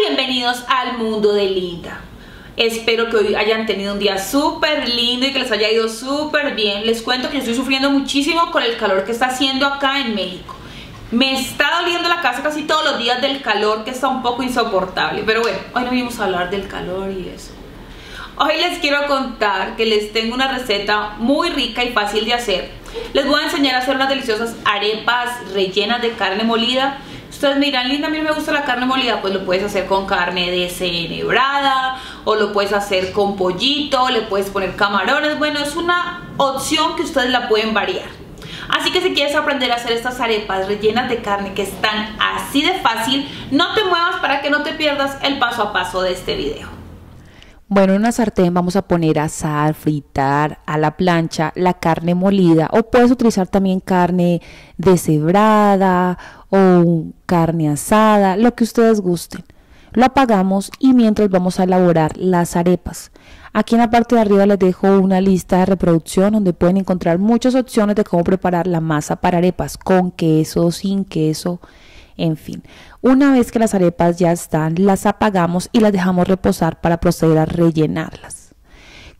bienvenidos al mundo de Linda. Espero que hoy hayan tenido un día súper lindo y que les haya ido súper bien. Les cuento que estoy sufriendo muchísimo con el calor que está haciendo acá en México. Me está doliendo la casa casi todos los días del calor que está un poco insoportable. Pero bueno, hoy no vinimos a hablar del calor y eso. Hoy les quiero contar que les tengo una receta muy rica y fácil de hacer. Les voy a enseñar a hacer unas deliciosas arepas rellenas de carne molida Ustedes me Linda, a mí me gusta la carne molida, pues lo puedes hacer con carne deshebrada o lo puedes hacer con pollito, le puedes poner camarones, bueno, es una opción que ustedes la pueden variar. Así que si quieres aprender a hacer estas arepas rellenas de carne que están así de fácil, no te muevas para que no te pierdas el paso a paso de este video. Bueno, en una sartén vamos a poner a sal, fritar a la plancha la carne molida o puedes utilizar también carne deshebrada o carne asada, lo que ustedes gusten. Lo apagamos y mientras vamos a elaborar las arepas. Aquí en la parte de arriba les dejo una lista de reproducción donde pueden encontrar muchas opciones de cómo preparar la masa para arepas con queso, sin queso, en fin. Una vez que las arepas ya están, las apagamos y las dejamos reposar para proceder a rellenarlas.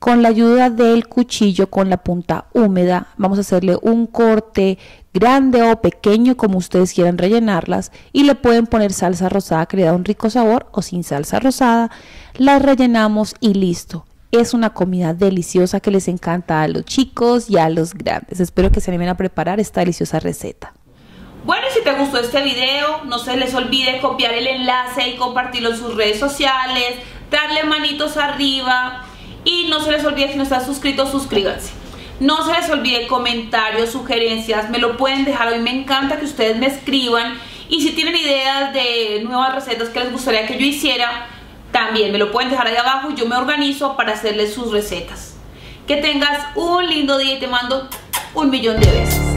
Con la ayuda del cuchillo con la punta húmeda vamos a hacerle un corte grande o pequeño como ustedes quieran rellenarlas y le pueden poner salsa rosada que le da un rico sabor o sin salsa rosada. Las rellenamos y listo. Es una comida deliciosa que les encanta a los chicos y a los grandes. Espero que se animen a preparar esta deliciosa receta. Bueno, y si te gustó este video, no se les olvide copiar el enlace y compartirlo en sus redes sociales, darle manitos arriba y no se les olvide si no están suscritos, suscríbanse. No se les olvide comentarios, sugerencias, me lo pueden dejar, mí me encanta que ustedes me escriban y si tienen ideas de nuevas recetas que les gustaría que yo hiciera, también me lo pueden dejar ahí abajo y yo me organizo para hacerles sus recetas. Que tengas un lindo día y te mando un millón de besos.